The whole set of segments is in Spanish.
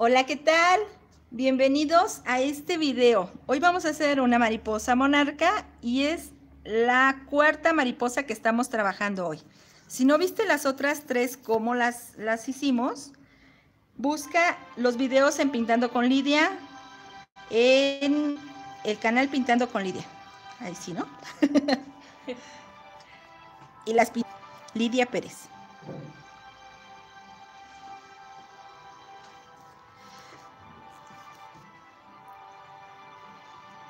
Hola, ¿qué tal? Bienvenidos a este video. Hoy vamos a hacer una mariposa monarca y es la cuarta mariposa que estamos trabajando hoy. Si no viste las otras tres cómo las, las hicimos, busca los videos en Pintando con Lidia en el canal Pintando con Lidia. Ahí sí, ¿no? y las Lidia Pérez.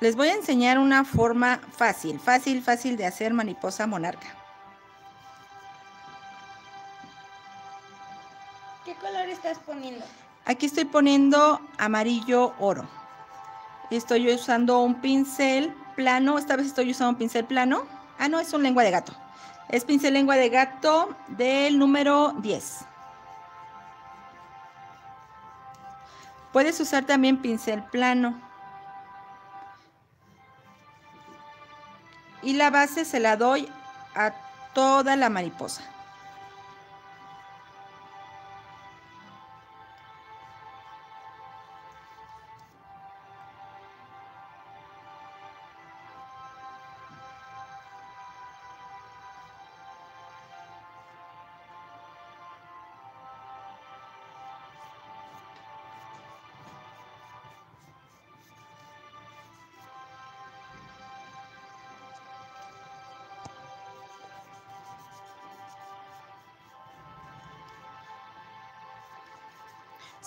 Les voy a enseñar una forma fácil, fácil, fácil de hacer mariposa monarca. ¿Qué color estás poniendo? Aquí estoy poniendo amarillo oro. Estoy usando un pincel plano, esta vez estoy usando un pincel plano. Ah, no, es un lengua de gato. Es pincel lengua de gato del número 10. Puedes usar también pincel plano. Y la base se la doy a toda la mariposa.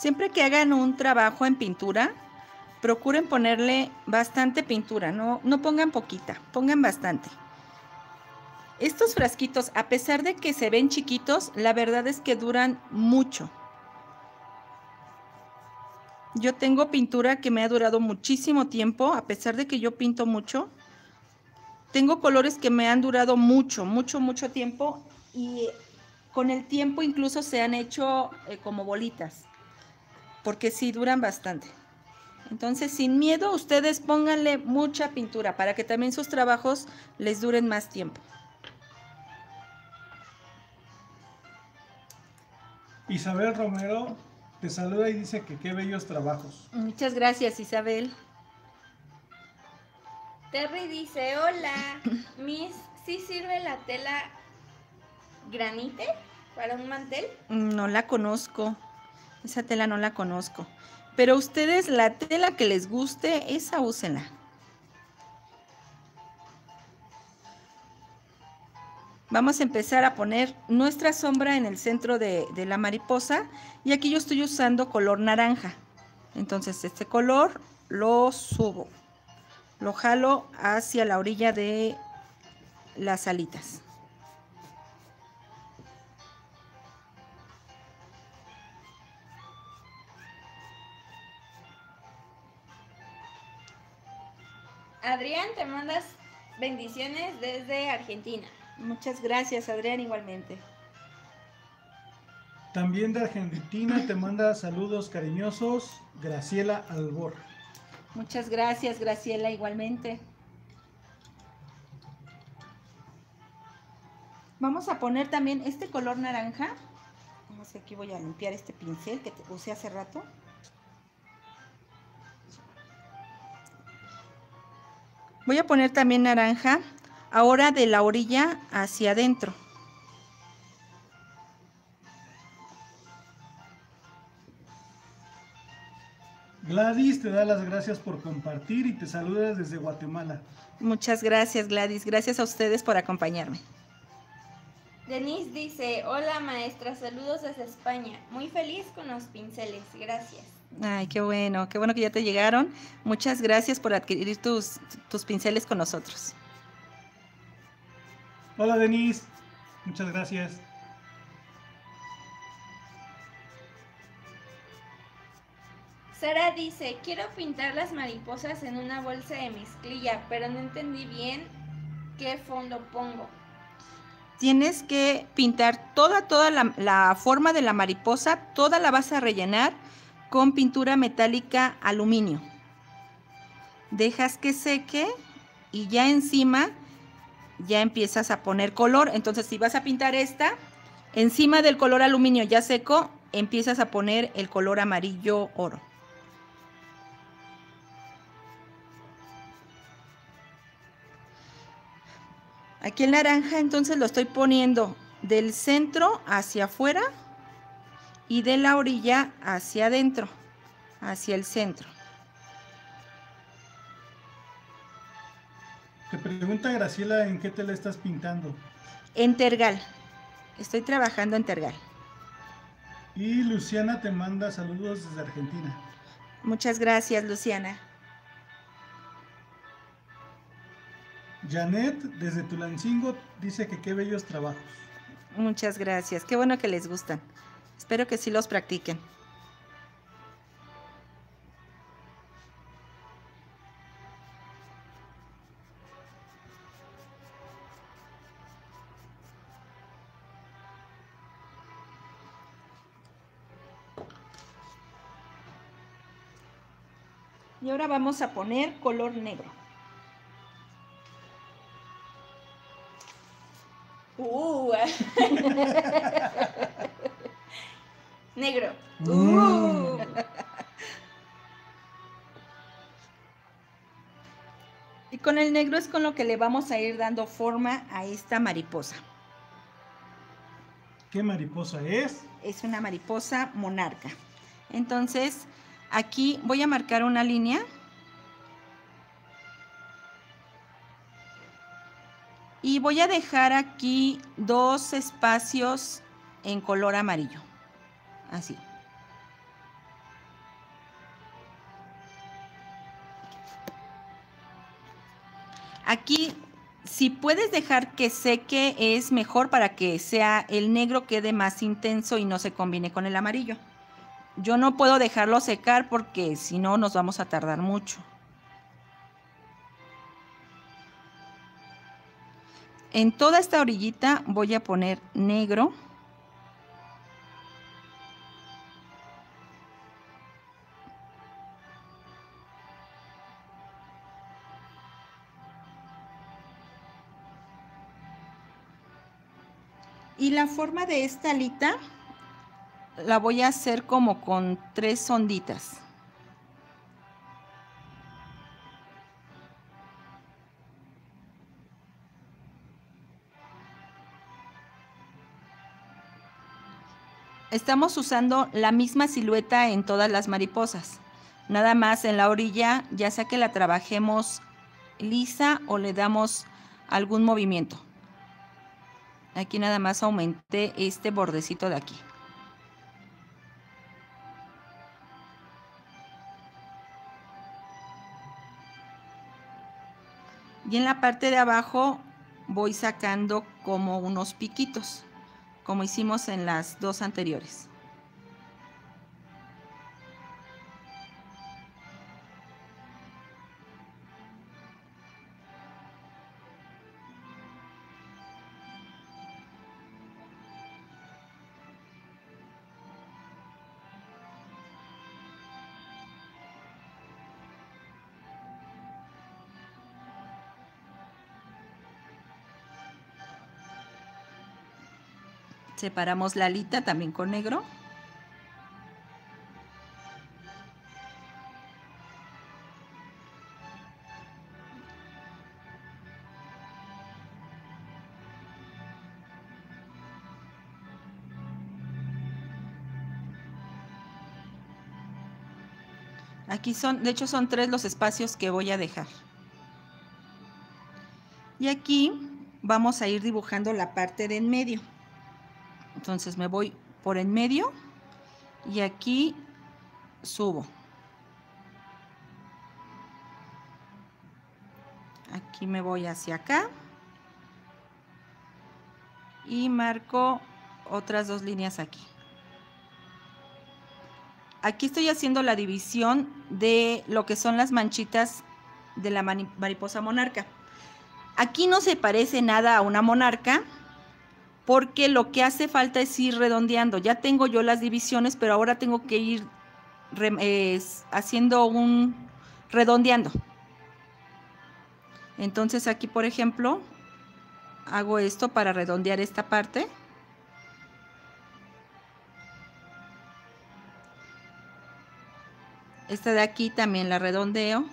Siempre que hagan un trabajo en pintura, procuren ponerle bastante pintura, no, no pongan poquita, pongan bastante. Estos frasquitos, a pesar de que se ven chiquitos, la verdad es que duran mucho. Yo tengo pintura que me ha durado muchísimo tiempo, a pesar de que yo pinto mucho. Tengo colores que me han durado mucho, mucho, mucho tiempo y con el tiempo incluso se han hecho eh, como bolitas porque sí duran bastante. Entonces, sin miedo, ustedes pónganle mucha pintura para que también sus trabajos les duren más tiempo. Isabel Romero te saluda y dice que qué bellos trabajos. Muchas gracias, Isabel. Terry dice, hola, Miss, ¿sí sirve la tela granite para un mantel? No la conozco. Esa tela no la conozco. Pero ustedes la tela que les guste, esa úsenla. Vamos a empezar a poner nuestra sombra en el centro de, de, la mariposa y aquí yo estoy usando color naranja. Entonces este color lo subo, lo jalo hacia la orilla de las alitas. Adrián, te mandas bendiciones desde Argentina. Muchas gracias, Adrián, igualmente. También de Argentina te manda saludos cariñosos Graciela Albor. Muchas gracias, Graciela, igualmente. Vamos a poner también este color naranja. Vamos, aquí voy a limpiar este pincel que usé hace rato. Voy a poner también naranja, ahora de la orilla hacia adentro. Gladys te da las gracias por compartir y te saluda desde Guatemala. Muchas gracias Gladys, gracias a ustedes por acompañarme. Denise dice, hola maestra, saludos desde España, muy feliz con los pinceles, gracias. Ay, qué bueno, qué bueno que ya te llegaron. Muchas gracias por adquirir tus, tus pinceles con nosotros. Hola Denise, muchas gracias. Sara dice, quiero pintar las mariposas en una bolsa de mezclilla, pero no entendí bien qué fondo pongo. Tienes que pintar toda, toda la, la forma de la mariposa, toda la vas a rellenar con pintura metálica aluminio. Dejas que seque y ya encima ya empiezas a poner color. Entonces si vas a pintar esta, encima del color aluminio ya seco, empiezas a poner el color amarillo oro. Aquí el naranja entonces lo estoy poniendo del centro hacia afuera y de la orilla hacia adentro, hacia el centro. Te pregunta Graciela en qué tela estás pintando. En tergal. Estoy trabajando en tergal. Y Luciana te manda saludos desde Argentina. Muchas gracias, Luciana. Janet, desde Tulancingo, dice que qué bellos trabajos. Muchas gracias. Qué bueno que les gustan. Espero que sí los practiquen. Y ahora vamos a poner color negro. Uh. Negro. Uh. Y con el negro es con lo que le vamos a ir dando forma a esta mariposa. ¿Qué mariposa es? Es una mariposa monarca. Entonces, aquí voy a marcar una línea. Y voy a dejar aquí dos espacios en color amarillo. Así. Aquí, si puedes dejar que seque, es mejor para que sea el negro quede más intenso y no se combine con el amarillo. Yo no puedo dejarlo secar porque si no nos vamos a tardar mucho. En toda esta orillita voy a poner negro. La forma de esta alita la voy a hacer como con tres onditas. Estamos usando la misma silueta en todas las mariposas. Nada más en la orilla, ya sea que la trabajemos lisa o le damos algún movimiento. Aquí nada más aumenté este bordecito de aquí. Y en la parte de abajo voy sacando como unos piquitos, como hicimos en las dos anteriores. Separamos la alita también con negro. Aquí son, de hecho son tres los espacios que voy a dejar. Y aquí vamos a ir dibujando la parte de en medio. Entonces me voy por en medio y aquí subo. Aquí me voy hacia acá y marco otras dos líneas aquí. Aquí estoy haciendo la división de lo que son las manchitas de la mariposa monarca. Aquí no se parece nada a una monarca, porque lo que hace falta es ir redondeando. Ya tengo yo las divisiones, pero ahora tengo que ir haciendo un redondeando. Entonces aquí, por ejemplo, hago esto para redondear esta parte. Esta de aquí también la redondeo.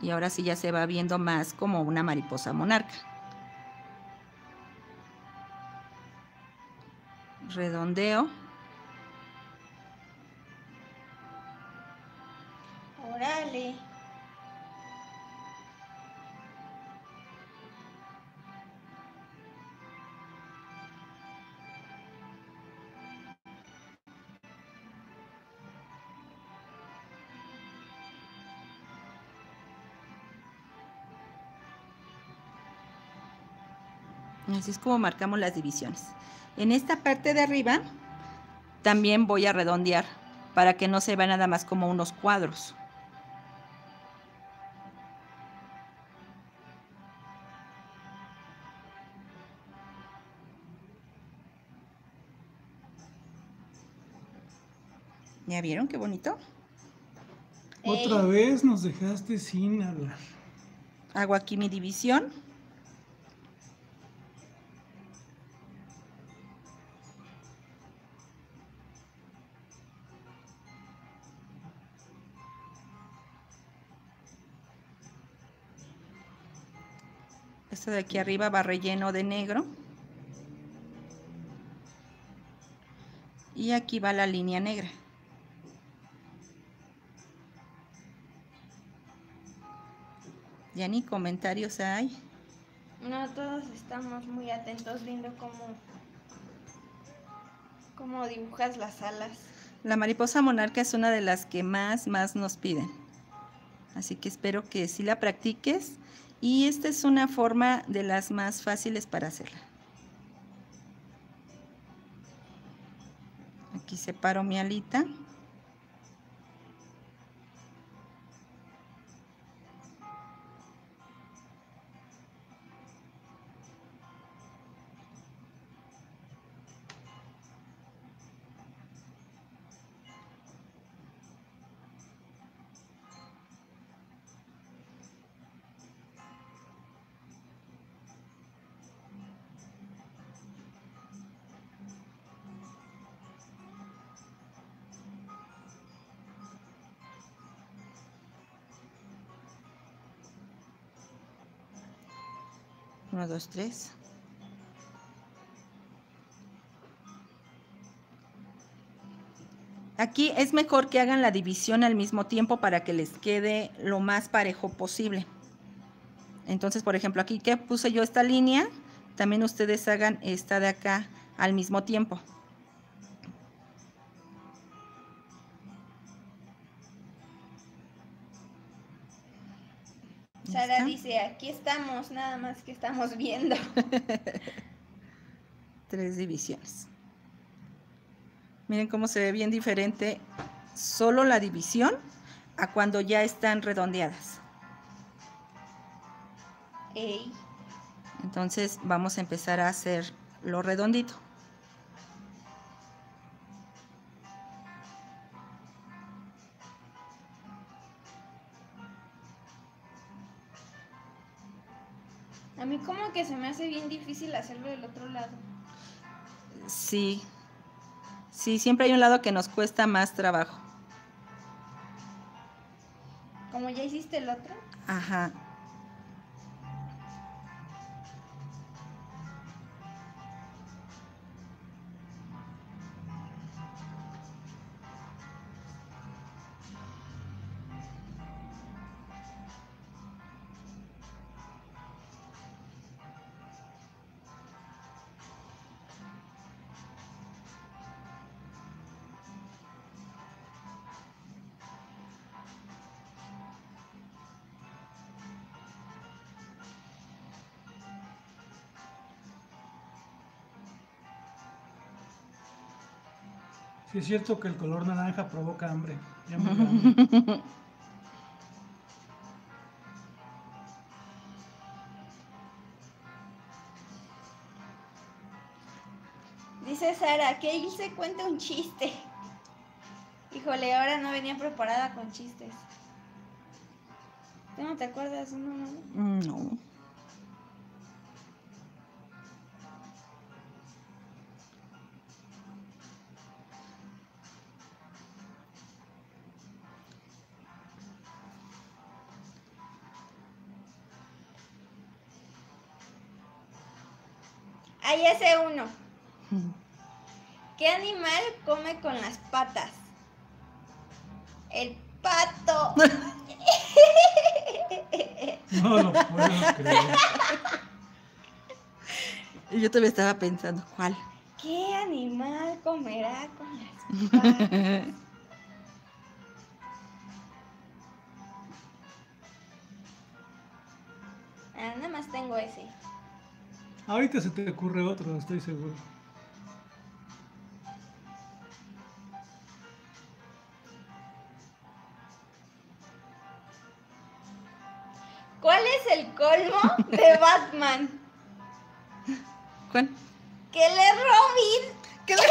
Y ahora sí ya se va viendo más como una mariposa monarca. Redondeo. Órale. Así es como marcamos las divisiones. En esta parte de arriba también voy a redondear para que no se vea nada más como unos cuadros. ¿Ya vieron qué bonito? Otra vez nos dejaste sin hablar. Hago aquí mi división. Esto de aquí arriba va relleno de negro. Y aquí va la línea negra. Ya ni comentarios hay. No, todos estamos muy atentos viendo cómo, cómo dibujas las alas. La mariposa monarca es una de las que más, más nos piden. Así que espero que sí la practiques. Y esta es una forma de las más fáciles para hacerla. Aquí separo mi alita. Uno, dos, tres. Aquí es mejor que hagan la división al mismo tiempo para que les quede lo más parejo posible. Entonces, por ejemplo, aquí que puse yo esta línea, también ustedes hagan esta de acá al mismo tiempo. Sara está. dice, aquí estamos, nada más que estamos viendo. Tres divisiones. Miren cómo se ve bien diferente solo la división a cuando ya están redondeadas. Ey. Entonces vamos a empezar a hacer lo redondito. A mí como que se me hace bien difícil hacerlo del otro lado. Sí, sí, siempre hay un lado que nos cuesta más trabajo. Como ya hiciste el otro. Ajá. Sí es cierto que el color naranja provoca hambre. Ya me hambre. Dice Sara, que él se cuenta un chiste. Híjole, ahora no venía preparada con chistes. ¿Tú no te acuerdas uno, mami? Mm, No. Ahí ese uno. ¿Qué animal come con las patas? El pato. No lo puedo creer. Y yo todavía estaba pensando, ¿cuál? ¿Qué animal comerá con las patas? Ah, nada más tengo ese. Ahorita se te ocurre otro, estoy seguro. ¿Cuál es el colmo de Batman? ¿Cuál? Que le Robin. ¿Qué le-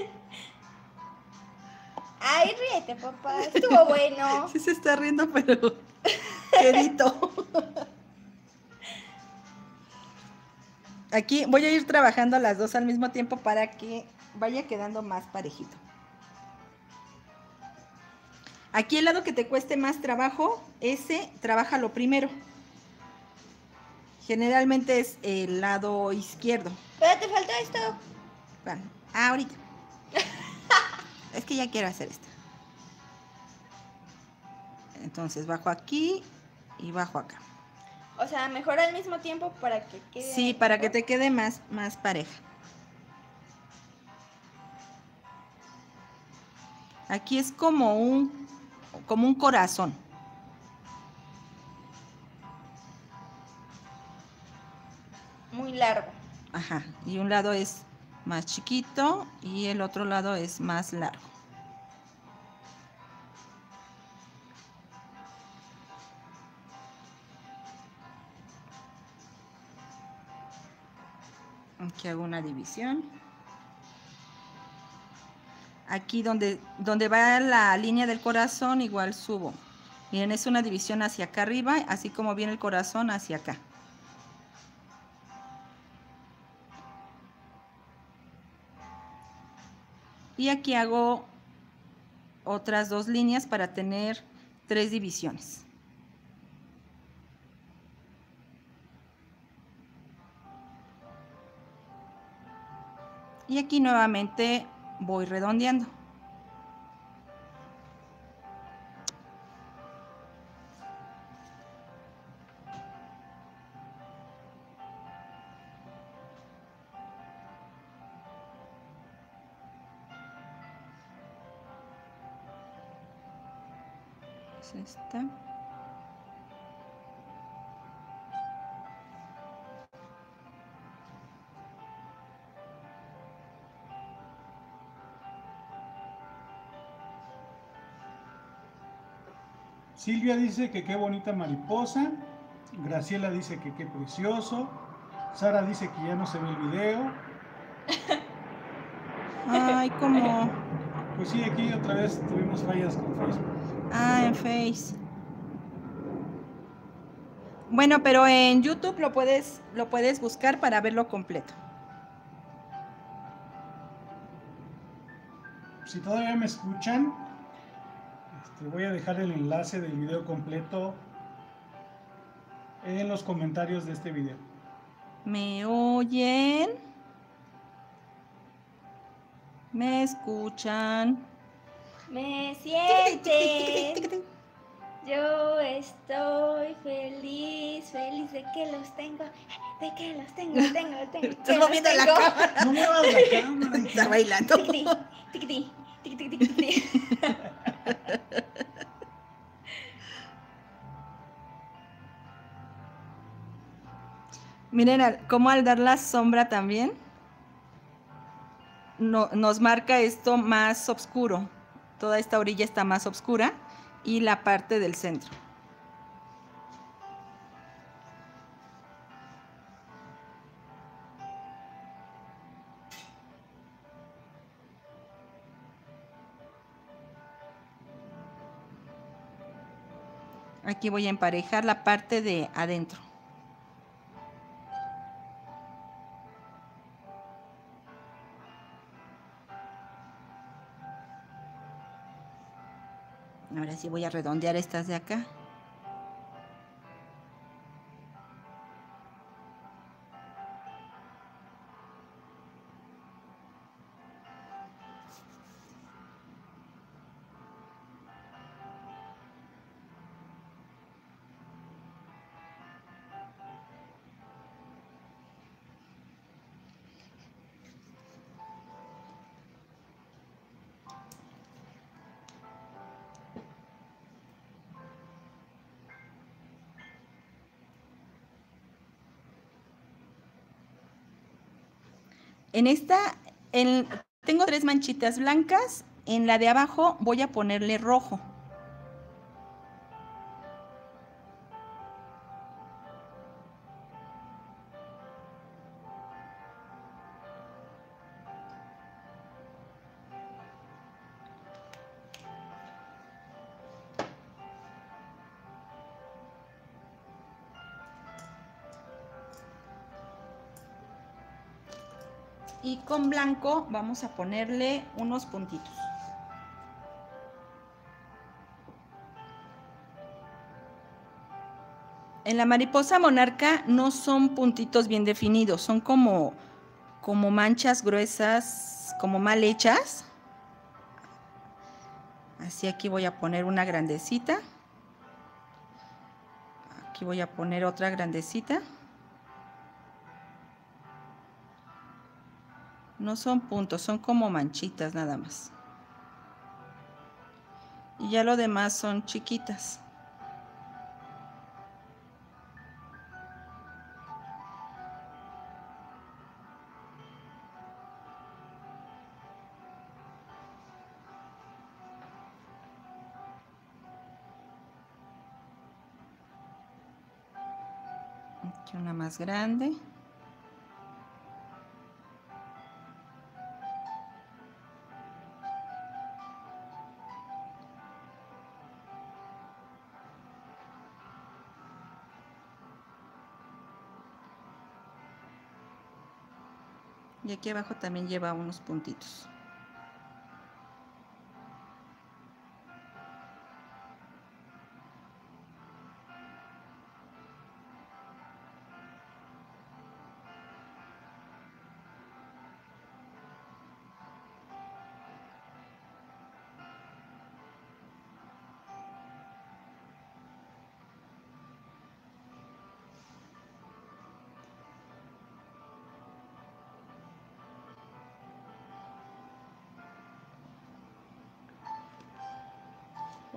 Ay, ríete, papá. Estuvo bueno. Sí se está riendo, pero quedito. Aquí voy a ir trabajando las dos al mismo tiempo para que vaya quedando más parejito. Aquí el lado que te cueste más trabajo, ese lo primero. Generalmente es el lado izquierdo. Pero te falta esto. Bueno, ah, ahorita. Que ya quiero hacer esto. Entonces bajo aquí y bajo acá. O sea, mejor al mismo tiempo para que quede. Sí, para que te quede más, más pareja. Aquí es como un, como un corazón. Muy largo. Ajá. Y un lado es más chiquito y el otro lado es más largo. Aquí hago una división. Aquí donde, donde va la línea del corazón, igual subo. Miren, es una división hacia acá arriba, así como viene el corazón hacia acá. Y aquí hago otras dos líneas para tener tres divisiones. Y aquí nuevamente voy redondeando. Silvia dice que qué bonita mariposa. Graciela dice que qué precioso. Sara dice que ya no se ve el video. Ay, como. Pues sí, aquí otra vez tuvimos fallas con Facebook. Ah, en Face. Bueno, pero en YouTube lo puedes, lo puedes buscar para verlo completo. Si todavía me escuchan, este, voy a dejar el enlace del video completo en los comentarios de este video. ¿Me oyen? ¿Me escuchan? Me sientes. Yo estoy feliz, feliz de que los tengo, de que los tengo, tengo, tengo. Los moviendo la tengo. cámara. No muevas la cámara. Está bailando. Tiquití, tiquití, tiquití, tiquití. Miren cómo al dar la sombra también no- nos marca esto más oscuro. Toda esta orilla está más oscura y la parte del centro. Aquí voy a emparejar la parte de adentro. Ahora sí voy a redondear estas de acá. En esta, en, tengo tres manchitas blancas. En la de abajo voy a ponerle rojo. Con blanco vamos a ponerle unos puntitos. En la mariposa monarca no son puntitos bien definidos, son como, como manchas gruesas, como mal hechas. Así aquí voy a poner una grandecita. Aquí voy a poner otra grandecita. No son puntos, son como manchitas nada más. Y ya lo demás son chiquitas. Una más grande. Y aquí abajo también lleva unos puntitos.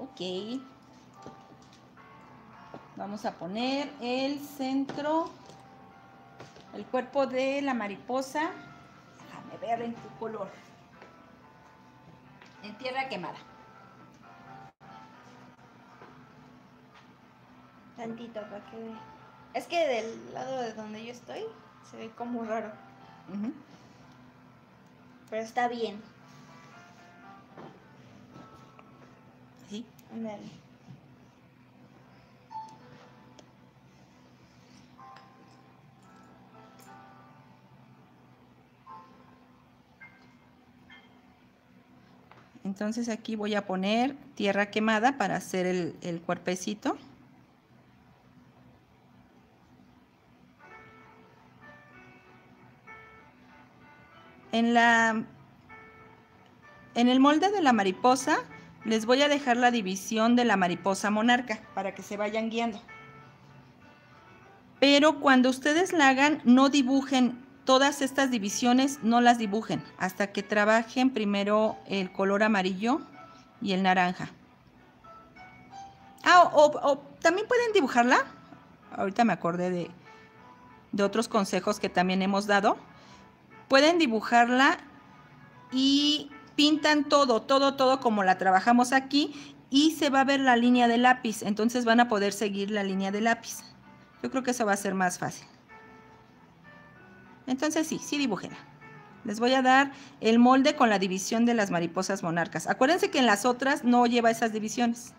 Ok. Vamos a poner el centro, el cuerpo de la mariposa. Déjame ver en tu color. En tierra quemada. Tantito para que vea. Es que del lado de donde yo estoy se ve como raro. Pero está bien. Entonces aquí voy a poner tierra quemada para hacer el, el cuerpecito. En la en el molde de la mariposa les voy a dejar la división de la mariposa monarca para que se vayan guiando. Pero cuando ustedes la hagan, no dibujen todas estas divisiones, no las dibujen hasta que trabajen primero el color amarillo y el naranja. Ah, o, también pueden dibujarla. Ahorita me acordé de, de otros consejos que también hemos dado. Pueden dibujarla y pintan todo, todo, todo como la trabajamos aquí y se va a ver la línea de lápiz. Entonces van a poder seguir la línea de lápiz. Yo creo que eso va a ser más fácil. Entonces sí, sí dibújenla. Les voy a dar el molde con la división de las mariposas monarcas. Acuérdense que en las otras no lleva esas divisiones.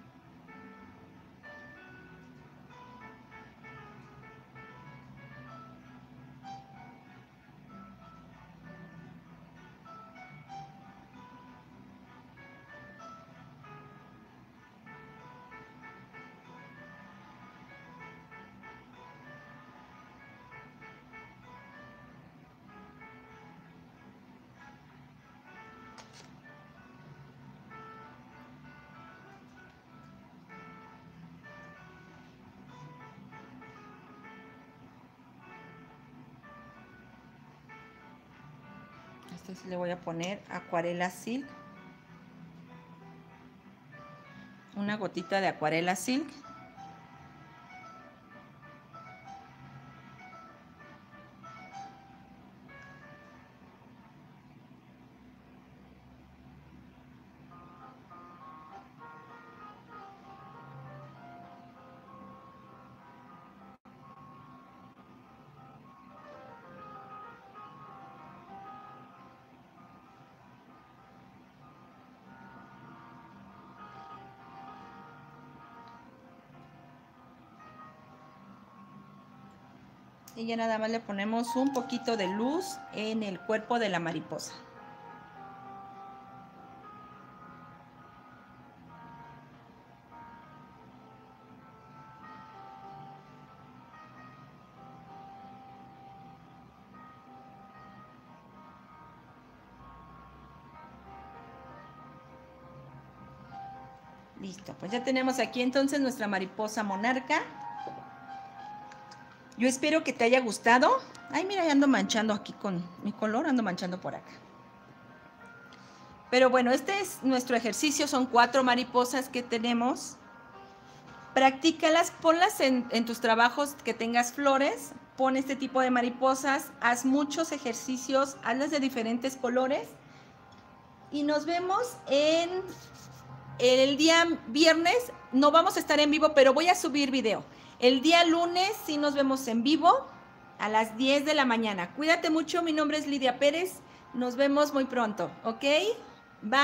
Le voy a poner acuarela silk. Una gotita de acuarela silk. Y ya nada más le ponemos un poquito de luz en el cuerpo de la mariposa. Listo, pues ya tenemos aquí entonces nuestra mariposa monarca. Yo espero que te haya gustado. Ay, mira, ya ando manchando aquí con mi color, ando manchando por acá. Pero bueno, este es nuestro ejercicio, son cuatro mariposas que tenemos. Practícalas, ponlas en, en tus trabajos que tengas flores, pon este tipo de mariposas, haz muchos ejercicios, hazlas de diferentes colores. Y nos vemos en el día viernes no vamos a estar en vivo, pero voy a subir video. El día lunes sí nos vemos en vivo a las 10 de la mañana. Cuídate mucho, mi nombre es Lidia Pérez. Nos vemos muy pronto, ¿ok? Bye.